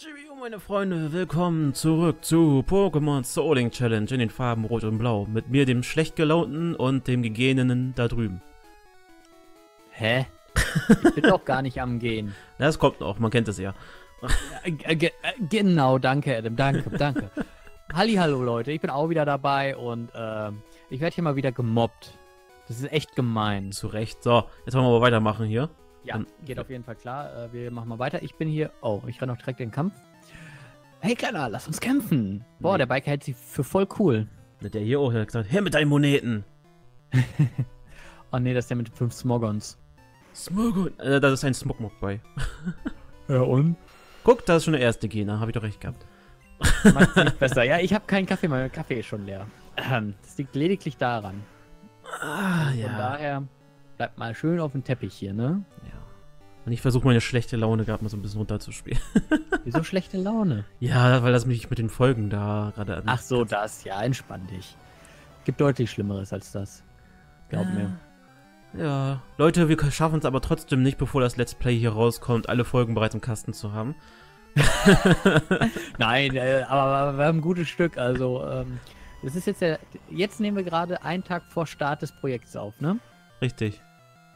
Cheerio, meine Freunde, willkommen zurück zu Pokémon Soling Challenge in den Farben Rot und Blau. Mit mir, dem schlecht gelaunten und dem Gegehenen da drüben. Hä? Ich bin doch gar nicht am Gehen. Das kommt noch, man kennt es ja. Äh, äh, äh, genau, danke, Adam, danke, danke. Hallo Leute, ich bin auch wieder dabei und ähm, ich werde hier mal wieder gemobbt. Das ist echt gemein. Zu Recht. So, jetzt wollen wir aber weitermachen hier. Ja, geht auf jeden Fall klar. Äh, wir machen mal weiter. Ich bin hier. Oh, ich renne auch direkt in den Kampf. Hey Kleiner, lass uns kämpfen. Boah, Nee. der Biker hält sich für voll cool. Der hier auch, der hat gesagt, her mit deinen Moneten. Oh nee, das ist der mit fünf Smogons. Smogon. Äh, das ist ein Smogmog bei. Ja und? Guck, da ist schon der erste Gegner, habe ich doch recht gehabt. Macht's nicht besser. Ja, ich habe keinen Kaffee, mein Kaffee ist schon leer. Das liegt lediglich daran. Ah, Von ja. daher bleibt mal schön auf dem Teppich hier, ne? ja. Und ich versuche meine schlechte Laune gerade mal so ein bisschen runterzuspielen. Wieso schlechte Laune? ja, weil das mich mit den Folgen da gerade an. Ach so, das, ja, entspann dich. Gibt deutlich Schlimmeres als das. Glaub mir. Ja, Leute, wir schaffen es aber trotzdem nicht, bevor das Let's Play hier rauskommt, alle Folgen bereits im Kasten zu haben. Nein, äh, aber wir haben ein gutes Stück. Also, ähm, das ist jetzt der. Jetzt nehmen wir gerade einen Tag vor Start des Projekts auf, ne? Richtig.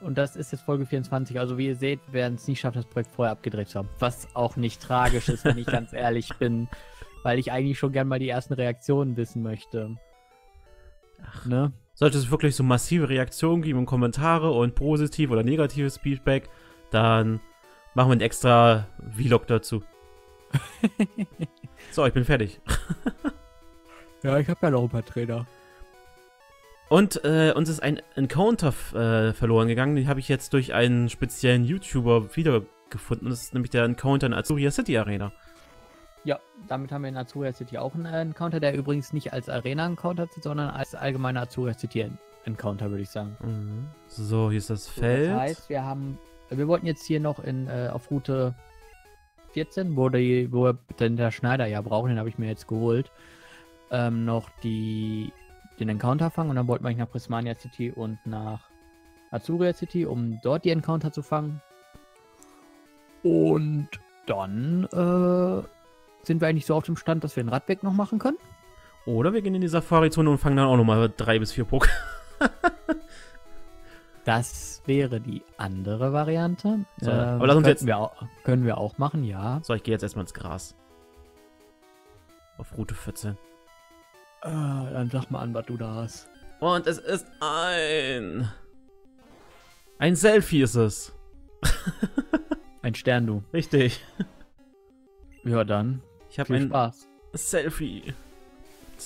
Und das ist jetzt Folge 24. Also, wie ihr seht, werden es nicht schaffen, das Projekt vorher abgedreht zu haben. Was auch nicht tragisch ist, wenn ich ganz ehrlich bin. Weil ich eigentlich schon gern mal die ersten Reaktionen wissen möchte. Ach. Ne? Sollte es wirklich so massive Reaktionen geben und Kommentare und positiv oder negatives Feedback, dann machen wir einen extra Vlog dazu. so, ich bin fertig. Ja, ich habe ja noch ein paar Trainer. Und äh, uns ist ein Encounter äh, verloren gegangen. Den habe ich jetzt durch einen speziellen YouTuber wiedergefunden. Das ist nämlich der Encounter in Azuria City Arena. Ja, damit haben wir in Azuria City auch einen Encounter, der übrigens nicht als Arena-Encounter zählt, sondern als allgemeiner Azuria City-Encounter, würde ich sagen. Mhm. So, hier ist das So, Feld. Das heißt, wir haben, wir wollten jetzt hier noch in, äh, auf Route 14, wo, die, wo wir den der Schneider ja brauchen, den habe ich mir jetzt geholt, ähm, noch die, den Encounter fangen und dann wollten wir eigentlich nach Prismania City und nach Azuria City, um dort die Encounter zu fangen. Und dann äh, sind wir eigentlich so auf dem Stand, dass wir den Radweg noch machen können. Oder wir gehen in die Safari-Zone und fangen dann auch nochmal drei bis vier Pokémon. Das wäre die andere Variante. So, Ähm, aber lass uns jetzt- Wir auch, können wir auch machen, ja. So, ich gehe jetzt erstmal ins Gras. Auf Route 14. Äh, dann sag mal an, was du da hast. Und es ist ein. Ein Selfie ist es. Ein Stern, du. Richtig. Ja, dann. Ich habe Viel ein Spaß. Selfie.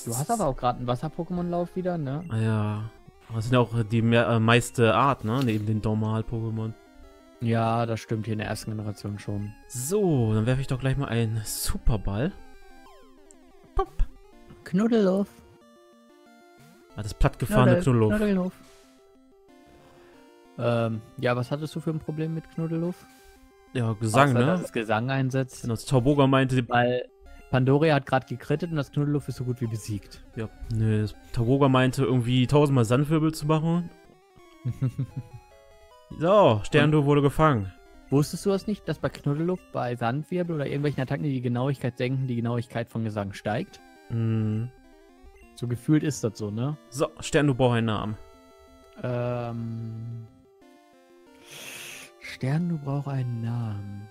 Du hast aber auch gerade einen Wasser-Pokémon-Lauf wieder, ne? Ah Ja. Aber Das sind ja auch die mehr, äh, meiste Art, ne? Neben den Normal-Pokémon. Ja, das stimmt hier in der ersten Generation schon. So, dann werfe ich doch gleich mal einen Superball. Knuddelhof. Ah, das plattgefahrene Knuddelhof. Knuddelhof. Ähm, ja, was hattest du für ein Problem mit Knuddelhof? Ja, Gesang, Außer, ne? Dass es Gesang einsetzt. Genau, das Tauboga meinte, Weil Pandoria hat gerade gekrittet und das Knuddelhof ist so gut wie besiegt. ja, ne, das Tauboga meinte irgendwie tausendmal Sandwirbel zu machen. So, Sterndo wurde gefangen. Wusstest du das nicht, dass bei Knuddelhof bei Sandwirbel oder irgendwelchen Attacken, die die Genauigkeit senken, die Genauigkeit von Gesang steigt? Hm. So gefühlt ist das so, ne? So, Sterndo braucht einen Namen. Ähm. Stern, du brauchst einen Namen.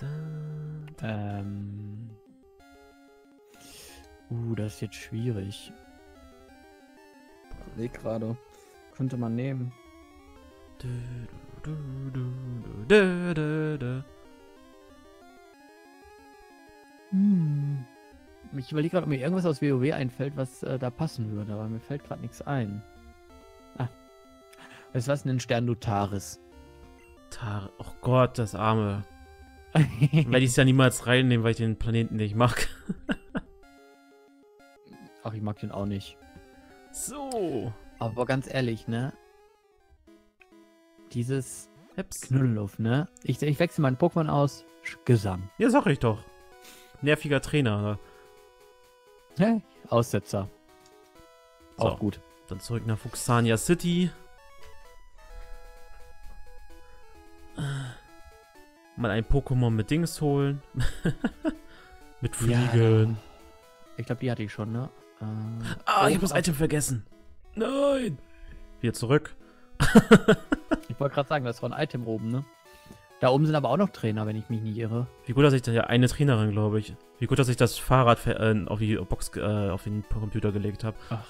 Da, Ähm. Uh, das ist jetzt schwierig. Weg gerade. Könnte man nehmen. du, du, du, du, du, du, du. Hm. Ich überlege gerade, ob mir irgendwas aus WoW einfällt, was äh, da passen würde, aber mir fällt gerade nichts ein. Ah. Weißt du was? Einen Stern Taris. Tar oh Gott, das Arme. Werde ich es ja niemals reinnehmen, weil ich den Planeten nicht mag. Ach, ich mag den auch nicht. So. Aber ganz ehrlich, ne? Dieses Heps. Knuddelhof, ne? Ich, ich wechsle meinen Pokémon aus. Gesang. Ja, sag ich doch. Nerviger Trainer. Hä? Aussetzer. So. Auch gut. Dann zurück nach Fuxania City. Mal ein Pokémon mit Dings holen. mit Ja, Flügeln. Ich glaube, die hatte ich schon, ne? Äh, ah, ich oh, habe das Item vergessen. Nein. Wieder zurück. Ich wollte gerade sagen, da ist doch ein Item oben, ne? Da oben sind aber auch noch Trainer, wenn ich mich nicht irre. Wie gut, dass ich da ja eine Trainerin, glaube ich. Wie gut, dass ich das Fahrrad äh, auf die Box, äh, auf den Computer gelegt habe. Ach.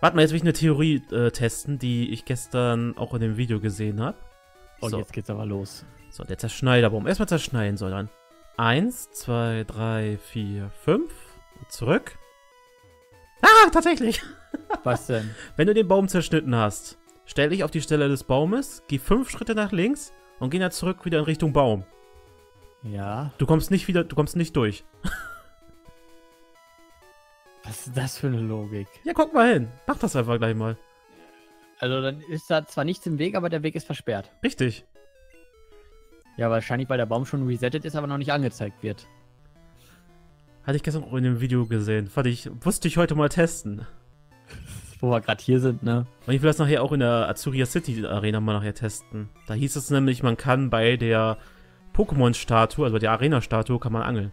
Warte mal, jetzt will ich eine Theorie äh, testen, die ich gestern auch in dem Video gesehen habe. Und So. jetzt geht's aber los. So, der Zerschneiderbaum. Erstmal zerschneiden soll dann. Eins, zwei, drei, vier, fünf. Zurück. Ah, tatsächlich. Was denn? Wenn du den Baum zerschnitten hast, stell dich auf die Stelle des Baumes, geh fünf Schritte nach links und geh dann zurück wieder in Richtung Baum. Ja. Du kommst nicht wieder, du kommst nicht durch. Was ist das für eine Logik? Ja, guck mal hin. Mach das einfach gleich mal. Also dann ist da zwar nichts im Weg, aber der Weg ist versperrt. Richtig. Ja, wahrscheinlich, weil der Baum schon resettet ist, aber noch nicht angezeigt wird. Hatte ich gestern auch in dem Video gesehen. Warte, ich wusste ich heute mal testen. Wo wir gerade hier sind, ne? Und ich will das nachher auch in der Azuria City Arena mal nachher testen. Da hieß es nämlich, man kann bei der Pokémon-Statue, also bei der Arena-Statue, kann man angeln.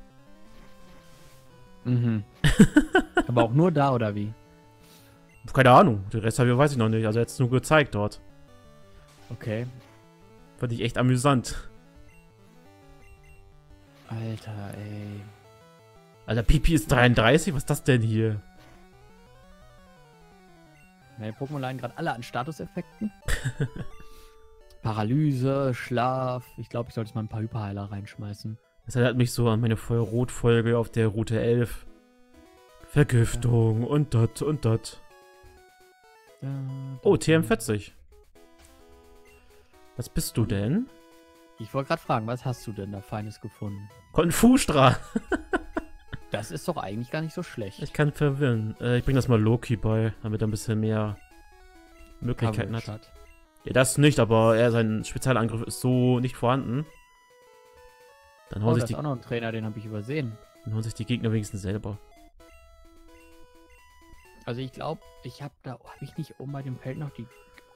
Mhm. aber auch nur da, oder wie? Keine Ahnung, den Rest habe ich, weiß ich noch nicht. Also jetzt nur gezeigt dort. Okay. Fand ich echt amüsant. Alter, ey. Alter, Pipi ist 33, was ist das denn hier? Meine Pokémon leiden gerade alle an Statuseffekten. Paralyse, Schlaf. Ich glaube, ich sollte mal ein paar Hyperheiler reinschmeißen. Das erinnert mich so an meine Feuerrot-Folge auf der Route 11. Vergiftung und dort und dort. Da, Oh, da, TM40. Was bist du denn? Ich wollte gerade fragen, was hast du denn da Feines gefunden? Konfustra. Das ist doch eigentlich gar nicht so schlecht. Ich kann verwirren. Äh, ich bring das mal Loki bei, damit er ein bisschen mehr Möglichkeiten hat. Hat. Ja, das nicht, aber er, sein Spezialangriff ist so nicht vorhanden. Dann hauen, Oh, sich da die, ist auch noch ein Trainer, den habe ich übersehen. dann hauen sich die Gegner wenigstens selber. Also ich glaube, ich habe da, habe ich nicht oben bei dem Feld noch die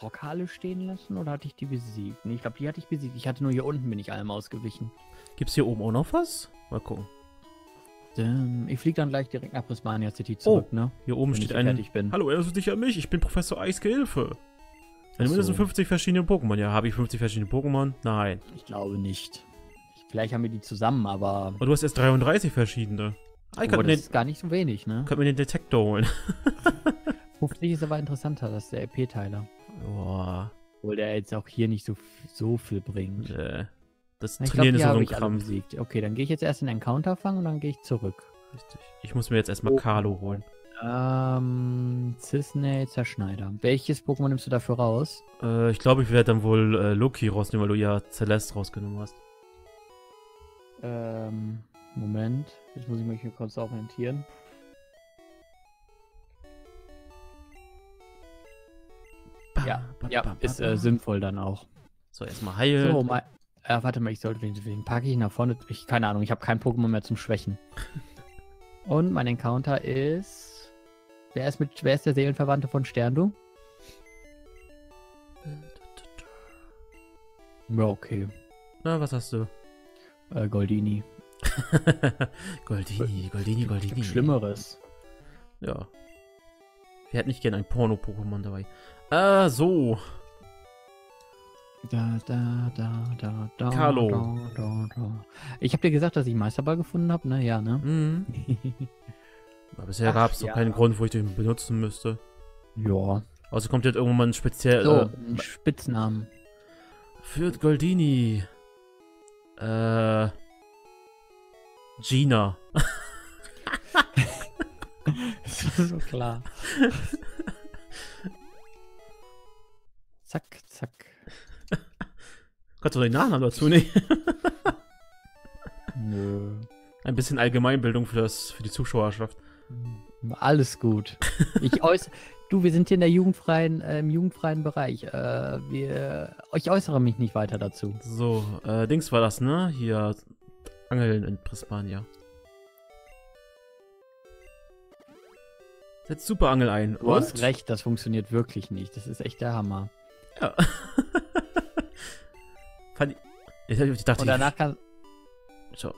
Rockhalle stehen lassen oder hatte ich die besiegt? Nee, ich glaube, die hatte ich besiegt. Ich hatte nur hier unten, bin ich allem ausgewichen. Gibt's hier oben auch noch was? Mal gucken. Ähm, ich fliege dann gleich direkt nach Prismania City zurück, ne? Hier oben Wenn steht ein. bin. Hallo, erinnerst du dich an mich? Ich bin Professor Eiske Hilfe. Ach Wenn mindestens so. 50 verschiedene Pokémon. Ja, habe ich 50 verschiedene Pokémon? Nein. Ich glaube nicht. Vielleicht haben wir die zusammen, aber Und du hast erst 33 verschiedene. Ah, oh, das ist gar nicht so wenig, ne? könnte mir den Detektor holen. 50 ist aber interessanter, das ist der EP-Teiler. Boah. Obwohl der jetzt auch hier nicht so, so viel bringt. Äh, das Ich Trainieren die ist so ein Krampf. Okay, dann gehe ich jetzt erst in Encounter fangen und dann gehe ich zurück. Richtig. Ich muss mir jetzt erstmal Oh. Carlo holen. Ähm, Cisney, Zerschneider. Welches Pokémon nimmst du dafür raus? Äh, ich glaube, ich werde dann wohl äh, Loki rausnehmen, weil du ja Celeste rausgenommen hast. Ähm, Moment. Jetzt muss ich mich hier kurz orientieren. Ja, ja, ist äh, sinnvoll dann auch. So, erstmal heilen. So, mal, äh, warte mal, ich sollte, wen, wen packe ich nach vorne? Ich, keine Ahnung, ich habe kein Pokémon mehr zum Schwächen. Und mein Encounter ist. Wer ist, mit, wer ist der Seelenverwandte von Sterndu? Ja, okay. Na, was hast du? Äh, Goldini. Goldini, Goldini, Goldini. Schlimmeres. Ja. Wir hätten nicht gerne ein Porno-Pokémon dabei. Ah, so. Da, da, da, da, da. Carlo. Da, da, da. Ich habe dir gesagt, dass ich Meisterball gefunden habe, ne? Ja, ne? Mhm. Aber bisher gab es doch ja. keinen Grund, wo ich den benutzen müsste. ja. Also kommt jetzt irgendwann mal ein speziell. So, Äh, ein Spitznamen. für Goldini. Äh. Gina. Das war so klar. zack, zack. Kannst du den Nachnamen dazu nicht? Nö. Ein bisschen Allgemeinbildung für, das, für die Zuschauerschaft. Alles gut. Ich äuß du, wir sind hier in der jugendfreien, äh, im jugendfreien Bereich. Äh, wir, ich äußere mich nicht weiter dazu. So, äh, Dings war das, ne? Hier, Angeln in Prismania. Setz super Angel ein. Du hast recht, das funktioniert wirklich nicht. Das ist echt der Hammer. Ja. Fand ich, Ich, dachte, Und danach kann. schau,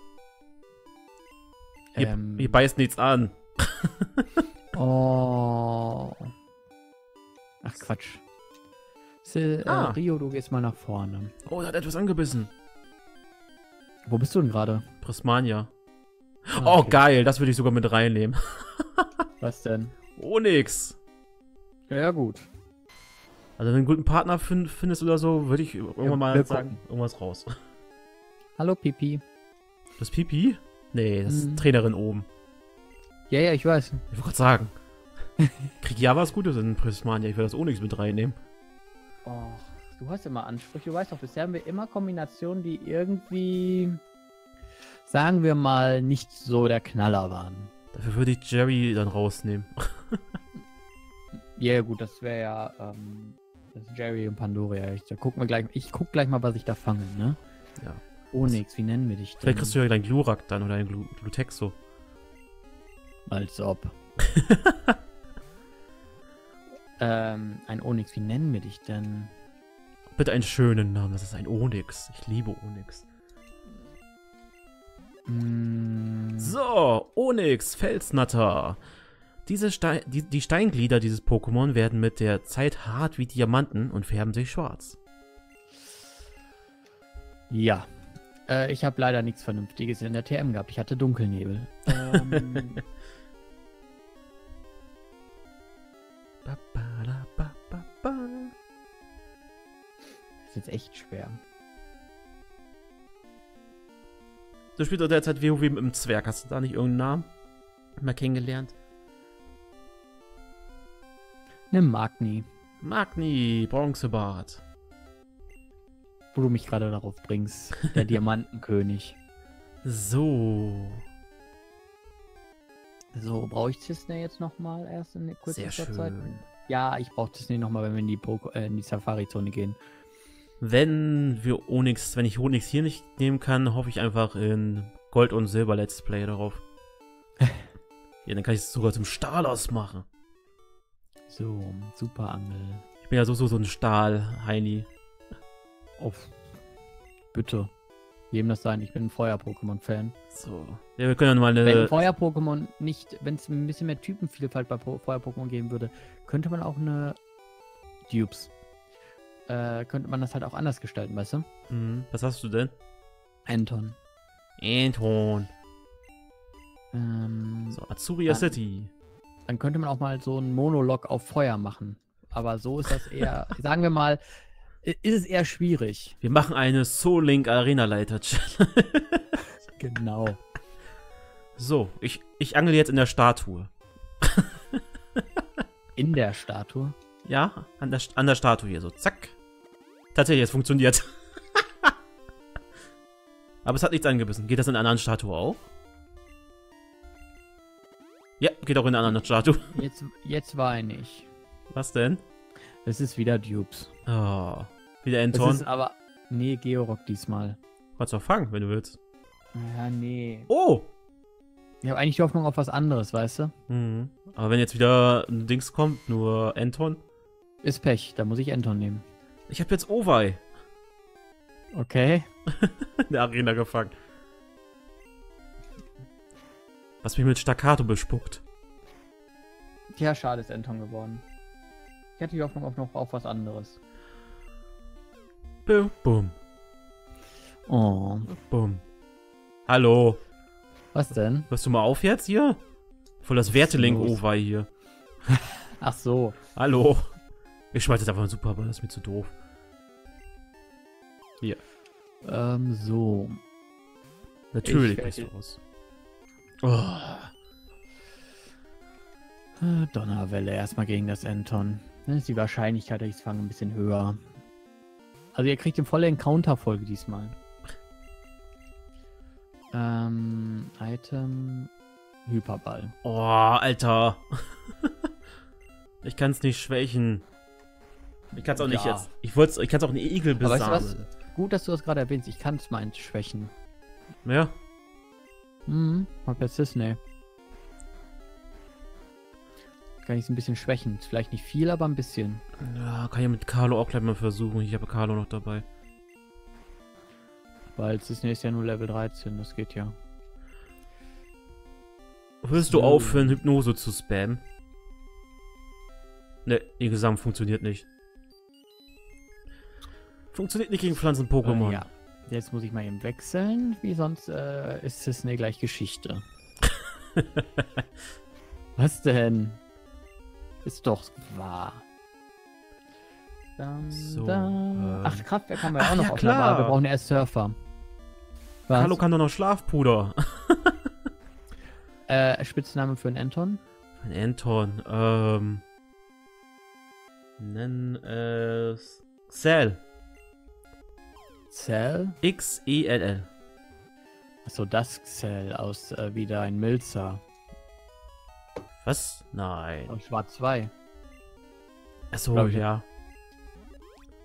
ihr, Ähm, ihr beißt nichts an. oh. Ach Quatsch. Sil, Ah. äh, Rio, du gehst mal nach vorne. Oh, da hat etwas angebissen. Wo bist du denn gerade? Prismania. Ah, Oh, okay. geil, das würde ich sogar mit reinnehmen. Was denn? Onyx. Ja, ja, gut. Also, wenn du einen guten Partner fin- findest oder so, würde ich irgendwann Ja, mal sagen, gucken. irgendwas raus. Hallo, Pipi. Das Pipi? Nee, das ist Mhm. Trainerin oben. Ja, ja, ich weiß. Ich wollte gerade sagen. Krieg ja was Gutes in Prismania. Ich will das Onyx mit reinnehmen. Oh, du hast immer Ansprüche. Du weißt doch, bisher haben wir immer Kombinationen, die irgendwie, sagen wir mal, nicht so der Knaller waren. Dafür würde ich Jerry dann rausnehmen. Ja, gut, das wäre ja ähm, ist Jerry und Pandoria. Ich, da gucken wir gleich. Ich guck gleich mal, was ich da fange, ne? Ja. Onyx, wie nennen wir dich denn? Vielleicht kriegst du ja dein Glurak dann oder dein Glu Glutexo. Als ob. ähm, ein Onyx, wie nennen wir dich denn? Bitte einen schönen Namen. Das ist ein Onyx. Ich liebe Onyx. Mm, So, Onyx, Felsnatter. Diese Stein die, die Steinglieder dieses Pokémon werden mit der Zeit hart wie Diamanten und färben sich schwarz. Ja. Äh, ich habe leider nichts Vernünftiges in der TM gehabt. Ich hatte Dunkelnebel. Ähm, ist jetzt echt schwer. Du spielst doch derzeit WoW mit dem Zwerg. Hast du da nicht irgendeinen Namen mal kennengelernt? Ne Magni, Magni, Bronzebart. wo du mich gerade darauf bringst. Der Diamantenkönig. So. So, brauche ich Cisne jetzt nochmal erst in kurzer Sehr Zeit? schön. Ja, ich brauche Cisne nochmal, wenn wir in die, äh, die Safari-Zone gehen. Wenn wir Onyx, wenn ich Onyx hier nicht nehmen kann, hoffe ich einfach in Gold und Silber Let's Play darauf. ja, dann kann ich es sogar zum Stahl ausmachen. So, super Angel. Ich bin ja sowieso so ein Stahl-Heini. Auf. Bitte. Jedem das sein, ich bin ein Feuer-Pokémon-Fan. So. Ja, wir können ja mal Wenn eine. Feuer-Pokémon nicht, wenn es ein bisschen mehr Typenvielfalt bei Po- Feuer-Pokémon geben würde, könnte man auch eine Dupes. Äh, könnte man das halt auch anders gestalten, weißt du? Hm, was hast du denn? Anton. Anton. Ähm, So, Azuria City. Dann könnte man auch mal so einen Monolog auf Feuer machen. Aber so ist das eher, sagen wir mal, ist es eher schwierig. Wir machen eine Soul Link Arena Leiter Challenge. Genau. so, ich, ich angel jetzt in der Statue. In der Statue. Ja, an der, an der Statue hier so. Zack. Tatsächlich, es funktioniert. Aber es hat nichts angebissen. Geht das in einer anderen Statue auch? Geht auch in einer anderen Statue. Jetzt, jetzt weine ich. Was denn? Es ist wieder Dupes. Oh, wieder Es Anton. ist aber. Nee, Georock diesmal. Kannst du auch fangen, wenn du willst. Ja, nee. Oh! Ich habe eigentlich die Hoffnung auf was anderes, weißt du? Mhm. Aber wenn jetzt wieder ein Dings kommt, nur Anton. Ist Pech, da muss ich Anton nehmen. Ich habe jetzt Owei Okay. in der Arena gefangen. Was mich mit Staccato bespuckt. Ja, schade ist Anton geworden. Ich hatte die Hoffnung auf noch auf was anderes. Bum, bum, Oh. bum. Hallo. Was denn? Hörst du mal auf jetzt hier? Voll das? Owei hier. Ach so. Hallo. Ich schmeiß jetzt einfach einen Superball, das ist mir zu doof. Ähm, so. Natürlich Ich bist du raus. Oh. Äh, Donnerwelle erstmal gegen das Anton. Dann ist die Wahrscheinlichkeit, dass ich es fange, ein bisschen höher. Also ihr kriegt eine volle Encounter-Folge diesmal. Ähm, Item, Hyperball. oh, Alter. ich kann es nicht schwächen. Ich kann es auch nicht Ja. jetzt. Ich wollte ich kann es auch einen Igel Aber weißt du was? Gut, dass du das gerade erwähnst. Ich kann es meins schwächen. Ja. Mhm, hab jetzt Disney. Kann ich es ein bisschen schwächen. Ist vielleicht nicht viel, aber ein bisschen. ja, kann ich mit Carlo auch gleich mal versuchen. Ich habe Carlo noch dabei. Weil es ist nächstes Jahr nur Level 13, das geht ja. Willst du aufhören, Hypnose zu spammen? Ne, ihr Gesamt funktioniert nicht. Funktioniert nicht gegen Pflanzen-Pokémon. Äh, ja. Jetzt muss ich mal eben wechseln, wie sonst äh, ist es eine gleich Geschichte. Was denn? Ist doch wahr. Dann, So, da. ähm. Ach, Kraftwerk haben wir Ach, auch noch ja, auf der klar. Wahl. Wir brauchen erst Surfer. Was? Hallo kann doch noch Schlafpuder. Äh, Spitzname für einen Anton? Ein Anton, ähm. Nennen es. Xell. Cell? X-E-L-L. Achso, das Cell aus äh, wieder ein Milzer. Was? Nein. Aus Schwarz 2. Achso, ja.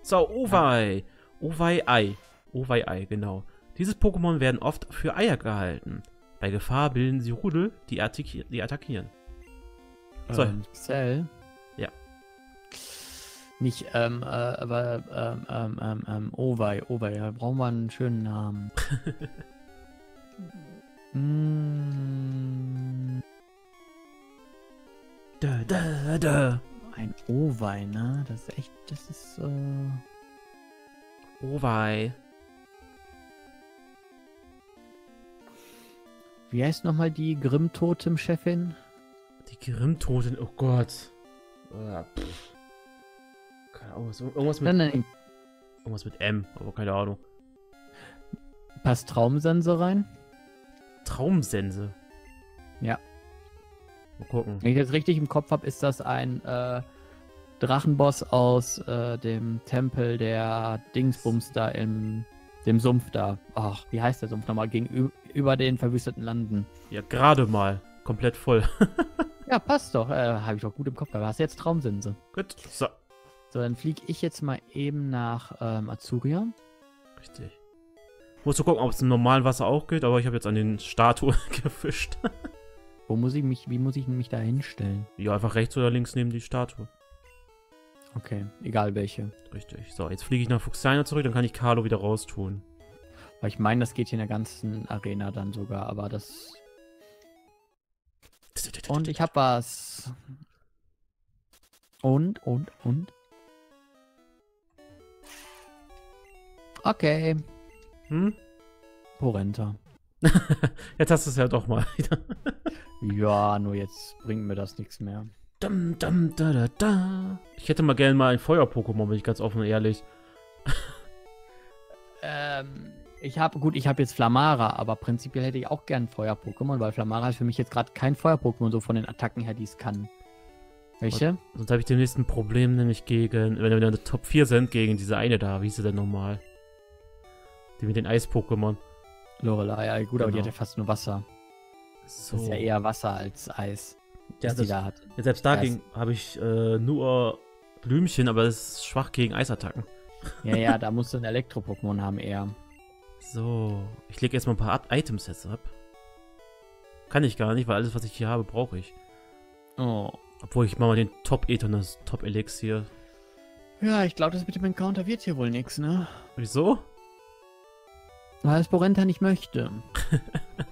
So, Owei. Owei-Ei. Owei-Ei, genau. Dieses Pokémon werden oft für Eier gehalten. Bei Gefahr bilden sie Rudel, die, attacki die attackieren. So. Ähm, Cell? Ja. Nicht, ähm, äh, aber, ähm, ähm, ähm, ähm, Owei, Owei, da brauchen wir einen schönen Namen. mm, Da, da, da. ein Owei, ne? Das ist echt, das ist, äh, Owei. wie heißt nochmal die Grimm-Totem-Chefin? Die Grimmtoten, oh Gott. Ah. Keine Ahnung, was- irgendwas mit, Nein, nein, irgendwas mit M, aber keine Ahnung. passt Traumsense rein? Traumsense. Ja. Mal gucken. Wenn ich das richtig im Kopf habe, ist das ein äh, Drachenboss aus äh, dem Tempel der Dingsbums da im dem Sumpf da. Ach, wie heißt der Sumpf nochmal? Gegenüber den verwüsteten Landen. Ja, gerade mal. Komplett voll. Ja, passt doch. Äh, habe ich doch gut im Kopf gehabt. Hast du jetzt Traumsense? Gut. So. So, dann fliege ich jetzt mal eben nach ähm, Azuria. Richtig. Musst du gucken, ob es im normalen Wasser auch geht, aber ich habe jetzt an den Statue gefischt. Wo muss ich mich, wie muss ich mich da hinstellen? ja, einfach rechts oder links neben die Statue. Okay, egal welche. Richtig. So, jetzt fliege ich nach Fuxania zurück, dann kann ich Carlo wieder raustun. Weil ich meine, das geht hier in der ganzen Arena dann sogar, aber das. Und ich hab was. Und, und, und. Okay, Hm? Porenta. Jetzt hast du es ja doch mal wieder. Ja, nur jetzt bringt mir das nichts mehr. Dum, dum, da, da, da. Ich hätte mal gerne mal ein Feuer-Pokémon, bin ich ganz offen und ehrlich. Ähm, ich habe, gut, ich habe jetzt Flamara, aber prinzipiell hätte ich auch gern Feuer-Pokémon, weil Flamara ist für mich jetzt gerade kein Feuer-Pokémon, so von den Attacken her, die es kann. Welche? Sonst habe ich demnächst ein Problem, nämlich gegen, wenn wir in der Top 4 sind, gegen diese eine da. Wie hieß sie denn nochmal? Die mit den Eis-Pokémon. Lorelei, ja gut, aber die Genau. hat ja fast nur Wasser. So. Das ist ja eher Wasser als Eis, Ja, das, da hat. ja, selbst dagegen habe ich äh, nur Blümchen, aber das ist schwach gegen Eisattacken. Ja, ja, da musst du ein Elektro-Pokémon haben eher. So, ich lege erstmal ein paar Up- Items jetzt ab. Kann ich gar nicht, weil alles, was ich hier habe, brauche ich. Oh. Obwohl ich mal den Top-Ethon, das Top-Elixier. Ja, ich glaube, das mit dem Encounter wird hier wohl nix, ne? Wieso? Weil es Borenta nicht möchte.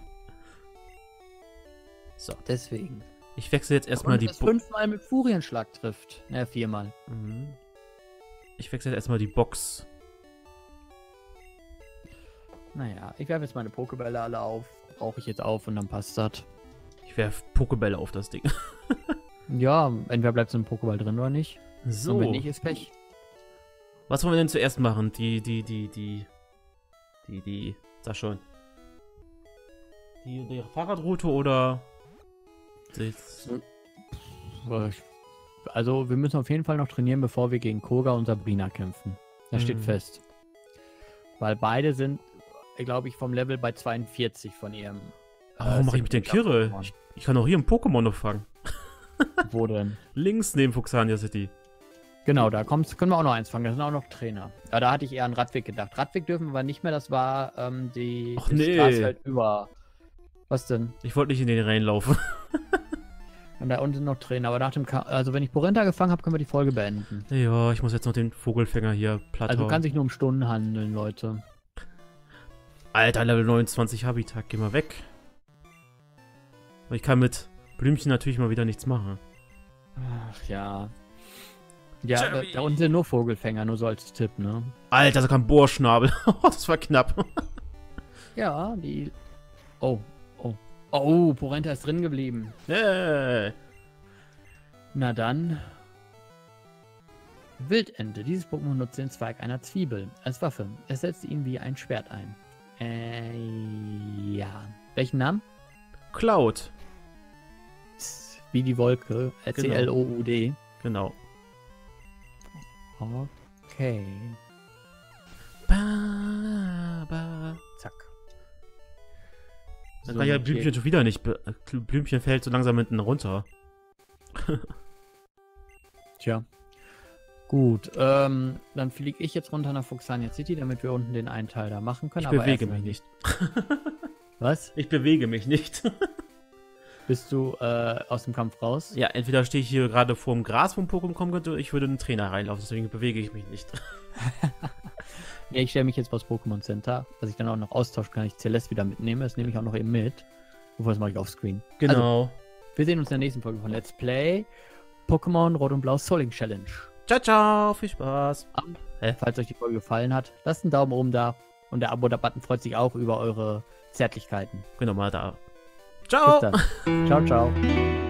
So, Deswegen. ich wechsle jetzt erstmal die das fünfmal mit Furienschlag trifft. Ne, viermal. Mhm. Ich wechsle jetzt erstmal die Box. Naja, ich werfe jetzt meine Pokebälle alle auf. Brauche ich jetzt auf und dann passt das. Ich werfe Pokebälle auf das Ding. Ja, entweder bleibt so ein Pokéball drin oder nicht. So, Und wenn nicht, ist Pech. was wollen wir denn zuerst machen? Die, die, die, die, die, die, sag schon. Die, die Fahrradroute oder Also, wir müssen auf jeden Fall noch trainieren, bevor wir gegen Koga und Sabrina kämpfen. Das steht Mhm. fest. Weil beide sind, glaube ich, vom Level bei 42 von ihrem. Oh, warum mache ich mit den Kirre? Ich, ich kann auch hier ein Pokémon noch fangen. Wo denn? Links neben Fuxania City. Genau, da kommt's, können wir auch noch eins fangen. Das sind auch noch Trainer. Ja, da hatte ich eher an Radweg gedacht. Radweg dürfen wir nicht mehr, das war ähm, die Ach, nee. Grasfeld über. Was denn? Ich wollte nicht in den reinlaufen. Und da unten noch Trainer. Aber nach dem Ka also wenn ich Porenta gefangen habe, können wir die Folge beenden. Ja, ich muss jetzt noch den Vogelfänger hier platt Also hauen. kann sich nur um Stunden handeln, Leute. Alter, Level 29 Habitat, geh mal weg. Ich kann mit Blümchen natürlich mal wieder nichts machen. Ach ja. Ja, da, da unten sind nur Vogelfänger, nur so als Tipp, ne? Alter, so kein Bohrschnabel. das war knapp. Ja, die. Oh, oh. Porenta ist drin geblieben. Hey. Na dann. Wildente. Dieses Pokémon nutzt den Zweig einer Zwiebel als Waffe. Es setzt ihn wie ein Schwert ein. Äh, ja. Welchen Namen? Cloud. Wie die Wolke. C-L-O-U-D. Genau. Okay. Dann kann ja Blümchen schon wieder nicht. be- äh, Blümchen fällt so langsam hinten runter. Tja. Gut, ähm, dann fliege ich jetzt runter nach Fuxania City, damit wir unten den einen Teil da machen können. Ich aber bewege mich nicht. Was? Ich bewege mich nicht. Bist du äh, aus dem Kampf raus? ja, entweder stehe ich hier gerade vor dem Gras, wo ein Pokémon kommen könnte, oder ich würde in den Trainer reinlaufen, deswegen bewege ich mich nicht. Ja, ich stelle mich jetzt vors Pokémon Center, dass ich dann auch noch austauschen kann. Ich Celeste wieder mitnehme. Das nehme ich auch noch eben mit. Obwohl, das mache ich offscreen. Genau. Wir sehen uns in der nächsten Folge von Let's Play Pokémon Rot und Blau Soling Challenge. ciao, ciao, viel Spaß. Hä? Falls euch die Folge gefallen hat, lasst einen Daumen oben da. Und der Abo-Button freut sich auch über eure Zärtlichkeiten. Genau, mal da. Bis Ciao. dann. ciao, ciao.